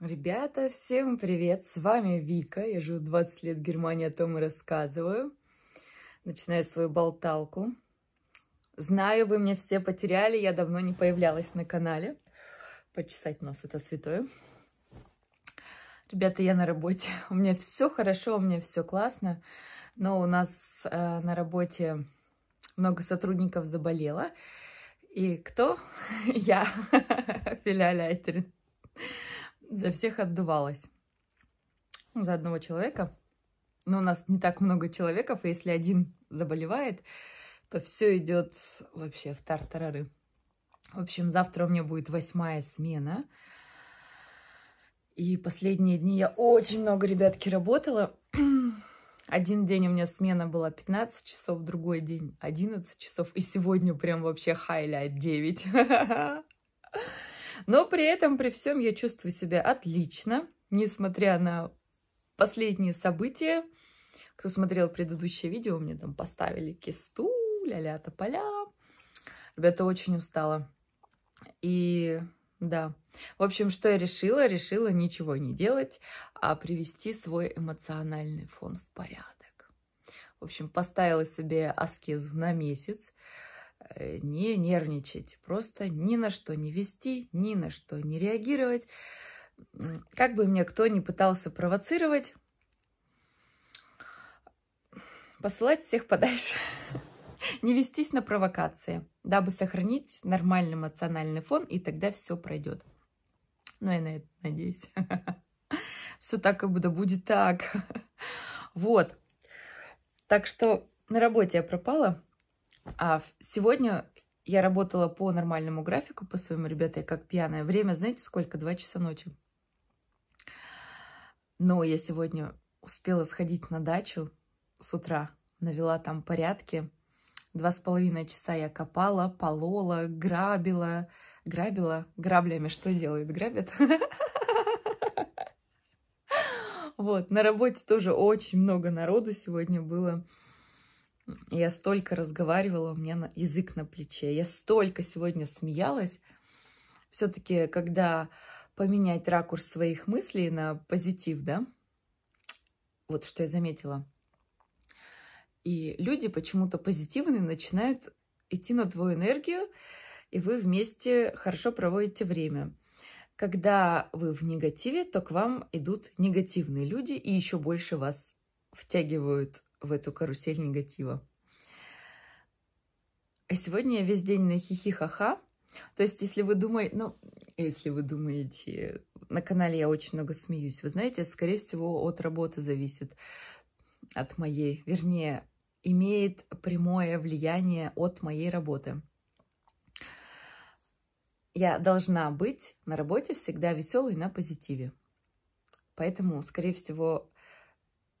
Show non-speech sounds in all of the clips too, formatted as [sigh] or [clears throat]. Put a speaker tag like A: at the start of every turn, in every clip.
A: Ребята, всем привет! С вами Вика. Я живу 20 лет в Германии, о том и рассказываю. Начинаю свою болталку. Знаю, вы меня все потеряли, я давно не появлялась на канале. Почесать нос это святое. Ребята, я на работе. У меня все хорошо, у меня все классно. Но у нас э, на работе много сотрудников заболело. И кто? [laughs] Я, Filialleiterin за всех отдувалась. Ну, за одного человека. Но у нас не так много человеков, и если один заболевает, то все идет вообще в тартарары. В общем, завтра у меня будет восьмая смена. И последние дни я очень много, ребятки, работала. [clears throat] Один день у меня смена была 15 часов, другой день 11 часов. И сегодня прям вообще Highlight 9. [laughs] Но при этом, при всем, я чувствую себя отлично, несмотря на последние события. Кто смотрел предыдущее видео, мне там поставили кисту, ля-ля, тополя. Ребята, очень устала. И да, в общем, что я решила? Решила ничего не делать, а привести свой эмоциональный фон в порядок. В общем, поставила себе аскезу на месяц. Э, не нервничать, просто ни на что не вести, ни на что не реагировать. Как бы мне кто ни пытался провоцировать, посылать всех [laughs] подальше. не вестись на провокации, дабы сохранить нормальный эмоциональный фон, и тогда все пройдет. Ну, я на это надеюсь. [laughs] все так и будет, будет так. [laughs] вот. Так что на работе я пропала, сегодня я работала по нормальному графику, по своему, ребята, я как пьяная. Время, знаете, сколько? Два часа ночи. Но я сегодня успела сходить на дачу с утра, навела там порядки. Два с половиной часа я копала, полола, грабила. Грабила? Граблями что делают? Грабят? [laughs] Вот, на работе тоже очень много народу сегодня было. Я столько разговаривала, у меня язык на плече. Я столько сегодня смеялась. Все-таки, когда поменять ракурс своих мыслей на позитив, да, вот что я заметила. И люди почему-то позитивные начинают идти на твою энергию, и вы вместе хорошо проводите время. Когда вы в негативе, то к вам идут негативные люди и еще больше вас втягивают в эту карусель негатива. А сегодня я весь день на хихи-ха-ха. То есть, если вы думаете, ну, если вы думаете, на канале я очень много смеюсь, вы знаете, скорее всего, от работы зависит, от моей, вернее, имеет прямое влияние от моей работы. Я должна быть на работе всегда веселой на позитиве. Поэтому, скорее всего,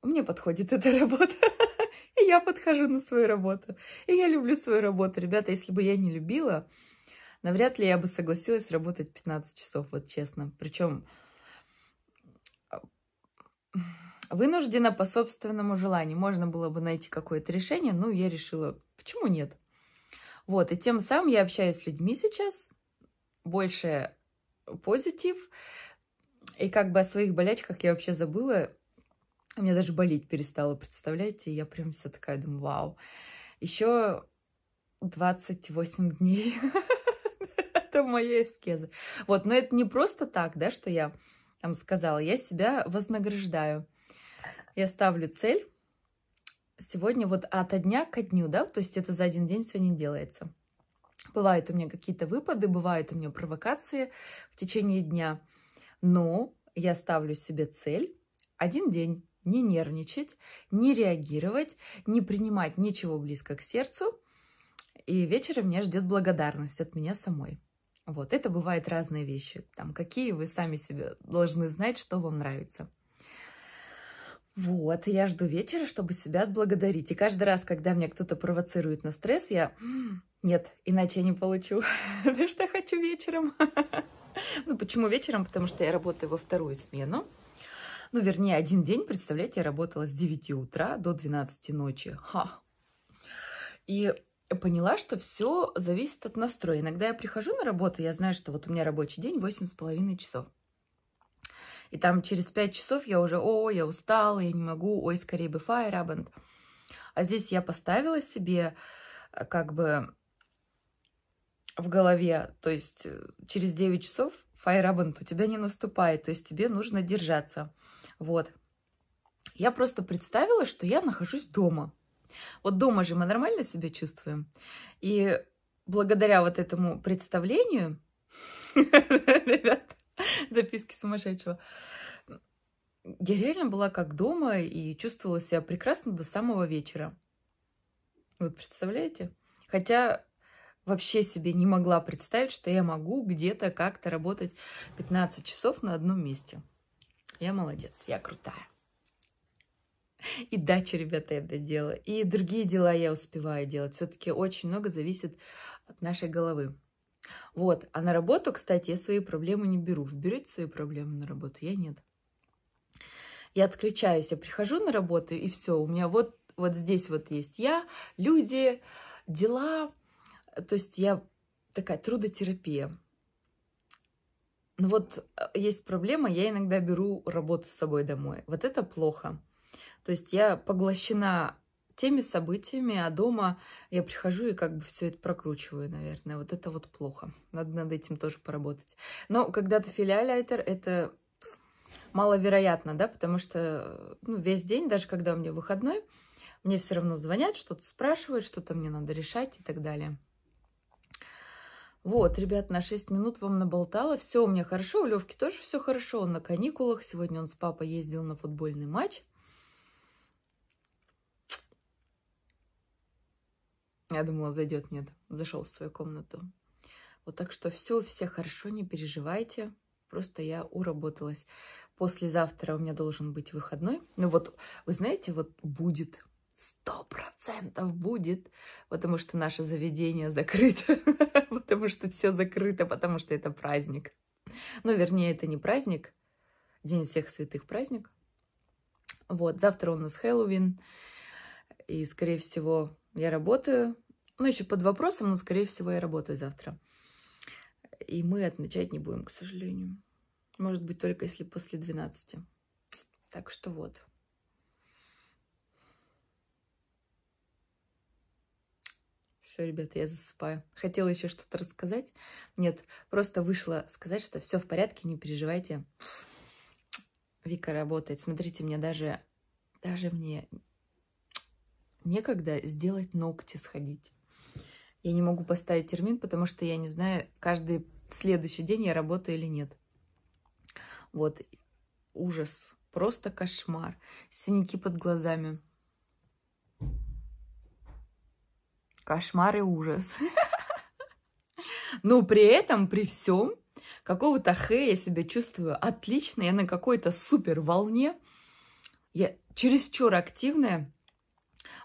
A: мне подходит [laughs] эта работа. И я подхожу на свою работу. И я люблю свою работу. Ребята, если бы я не любила, навряд ли я бы согласилась работать 15 часов, вот честно. Причем вынуждена по собственному желанию. Можно было бы найти какое-то решение, но я решила, почему нет? Вот, и тем самым я общаюсь с людьми сейчас, больше позитив, и как бы о своих болячках я вообще забыла, у меня даже болеть перестало, представляете? Я прям вся такая думаю, вау. Еще 28 дней. [laughs] это моя эскеза. Вот, но это не просто так, да, что я там сказала. Я себя вознаграждаю. Я ставлю цель сегодня вот от дня ко дню, да, то есть это за один день все не делается. Бывают у меня какие-то выпады, бывают у меня провокации в течение дня, но я ставлю себе цель один день не нервничать, не реагировать, не принимать ничего близко к сердцу. И вечером меня ждет благодарность от меня самой. Вот, это бывают разные вещи. Там, какие вы сами себе должны знать, что вам нравится. Вот, я жду вечера, чтобы себя отблагодарить. И каждый раз, когда меня кто-то провоцирует на стресс, я... Нет, иначе я не получу. [laughs] Потому что хочу вечером. [laughs] Ну, почему вечером? Потому что я работаю во вторую смену. Ну, вернее, один день, представляете, я работала с 9 утра до 12 ночи. Ха. И поняла, что все зависит от настроя. Иногда я прихожу на работу, я знаю, что вот у меня рабочий день 8,5 часов. И там через пять часов я уже, о, я устала, я не могу, ой, скорее бы Файрабанд. А здесь я поставила себе э, как бы в голове, то есть э, через 9 часов Файрабанд у тебя не наступает, то есть тебе нужно держаться. Вот. Я просто представила, что я нахожусь дома. Вот дома же мы нормально себя чувствуем. И благодаря вот этому представлению, [laughs] ребят, записки сумасшедшего, я реально была как дома и чувствовала себя прекрасно до самого вечера. Вот представляете? Хотя вообще себе не могла представить, что я могу где-то как-то работать 15 часов на одном месте. Я молодец, я крутая. И дача, ребята, это дело. И другие дела я успеваю делать. Все-таки очень много зависит от нашей головы. Вот. А на работу, кстати, я свои проблемы не беру. Берете свои проблемы на работу? Я нет. Я отключаюсь, я прихожу на работу, и все. У меня вот, вот здесь вот есть я, люди, дела. То есть я такая трудотерапия. Но вот э, есть проблема, я иногда беру работу с собой домой. Вот это плохо. То есть я поглощена теми событиями, а дома я прихожу и как бы все это прокручиваю, наверное. Вот это вот плохо. Надо над этим тоже поработать. Но когда ты филиалайтер, это маловероятно, да, потому что ну, весь день, даже когда у меня выходной, мне все равно звонят, что-то спрашивают, что-то мне надо решать и так далее. Вот, ребят, на 6 минут вам наболтала. Все у меня хорошо, у Левки тоже все хорошо. Он на каникулах. Сегодня он с папой ездил на футбольный матч. Я думала, зайдет, нет. Зашел в свою комнату. Вот так что все, все хорошо, не переживайте. Просто я уработалась. Послезавтра у меня должен быть выходной. Ну вот, вы знаете, вот будет, сто процентов будет, потому что наше заведение закрыто, [laughs] потому что все закрыто, потому что это праздник. Ну, вернее, это не праздник, День всех святых праздник. Вот, завтра у нас Хэллоуин, и, скорее всего, я работаю. Ну, еще под вопросом, но, скорее всего, я работаю завтра. И мы отмечать не будем, к сожалению. Может быть, только если после 12. Так что вот. Все, ребята, я засыпаю. Хотела еще что-то рассказать. Нет, просто вышла сказать, что все в порядке, не переживайте. Вика работает. Смотрите, мне даже, даже мне некогда сделать ногти сходить. Я не могу поставить термин, потому что я не знаю, каждый следующий день я работаю или нет. Вот, ужас, просто кошмар. Синяки под глазами. Кошмар и ужас. [laughs] Но при этом, при всем, какого-то хэ я себя чувствую отлично, я на какой-то супер волне. Я чересчур активная.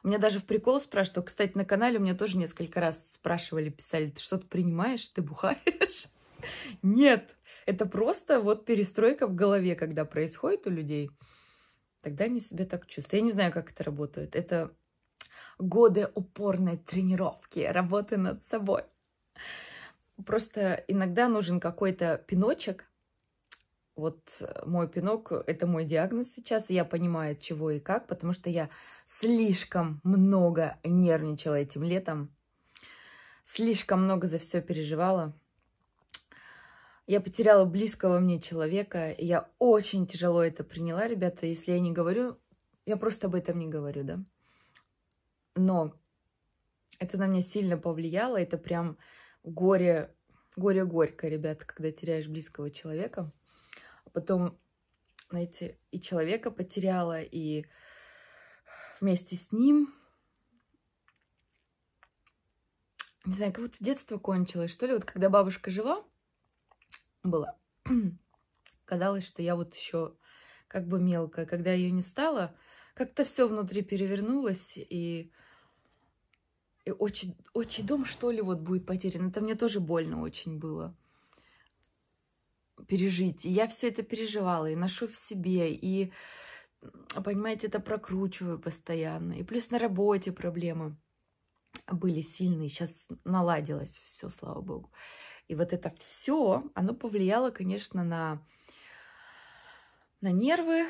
A: У меня даже в прикол спрашивают, кстати, на канале у меня тоже несколько раз спрашивали, писали, ты что-то принимаешь, ты бухаешь? [laughs] Нет, это просто вот перестройка в голове, когда происходит у людей. Тогда они себя так чувствуют. Я не знаю, как это работает. Это годы упорной тренировки, работы над собой. Просто иногда нужен какой-то пиночек. Вот мой пинок – это мой диагноз сейчас, и я понимаю, чего и как, потому что я слишком много нервничала этим летом, слишком много за все переживала. Я потеряла близкого мне человека, и я очень тяжело это приняла, ребята. Если я не говорю, я просто об этом не говорю, да. Но это на меня сильно повлияло, это прям горе, горе горько, ребята, когда теряешь близкого человека. А потом, знаете, и человека потеряла, и вместе с ним не знаю, как будто детство кончилось, что ли. Вот когда бабушка жива, была. [clears throat] Казалось, что я вот еще как бы мелкая. Когда ее не стало, как-то все внутри перевернулось, и, очень, очень дом, что ли, вот будет потерян. Это мне тоже больно очень было пережить. И я все это переживала, и ношу в себе, и, понимаете, это прокручиваю постоянно. И плюс на работе проблемы были сильные. Сейчас наладилось все, слава богу. И вот это все, оно повлияло, конечно, на на нервы.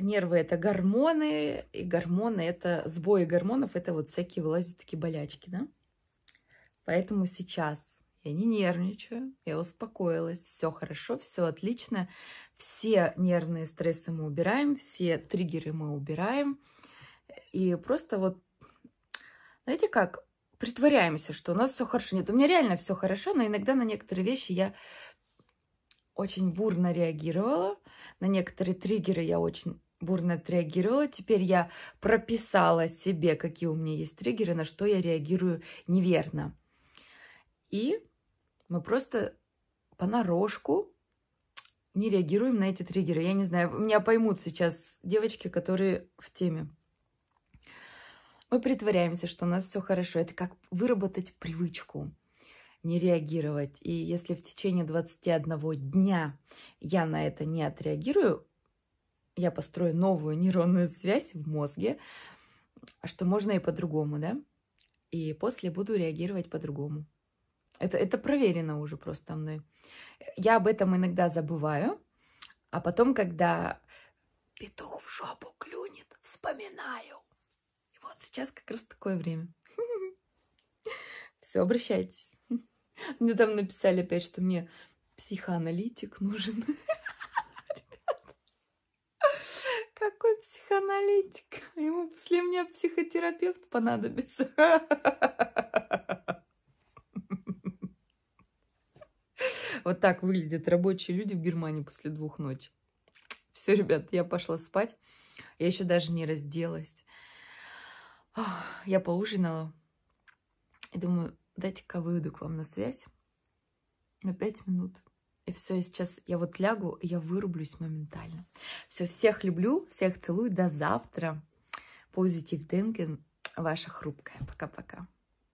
A: Нервы это гормоны, и гормоны это сбои гормонов, это вот всякие вылазят такие болячки, да? Поэтому сейчас я не нервничаю, я успокоилась, все хорошо, все отлично, все нервные стрессы мы убираем, все триггеры мы убираем, и просто вот, знаете как, притворяемся, что у нас все хорошо. Нет, у меня реально все хорошо, но иногда на некоторые вещи я очень бурно реагировала, на некоторые триггеры я очень бурно отреагировала. Теперь я прописала себе, какие у меня есть триггеры, на что я реагирую неверно. И мы просто понарошку не реагируем на эти триггеры. Я не знаю, меня поймут сейчас девочки, которые в теме. Мы притворяемся, что у нас все хорошо. Это как выработать привычку не реагировать. И если в течение 21 дня я на это не отреагирую, я построю новую нейронную связь в мозге, что можно и по-другому, да? И после буду реагировать по-другому. Это, это проверено уже просто мной. Я об этом иногда забываю, а потом, когда петух в жопу клюнет, вспоминаю. И вот сейчас как раз такое время. [laughs] Все, обращайтесь. [laughs] Мне там написали опять, что мне психоаналитик нужен. [laughs] психоаналитик? Ему после меня психотерапевт понадобится. Вот так выглядят рабочие люди в Германии после двух ночи. Все, ребят, я пошла спать. Я еще даже не разделась. Я поужинала. И думаю, дайте-ка выйду к вам на связь на пять минут. И все, сейчас я вот лягу, и я вырублюсь моментально. Все, всех люблю, всех целую. До завтра. Позитив Денген, ваша хрупкая. Пока-пока.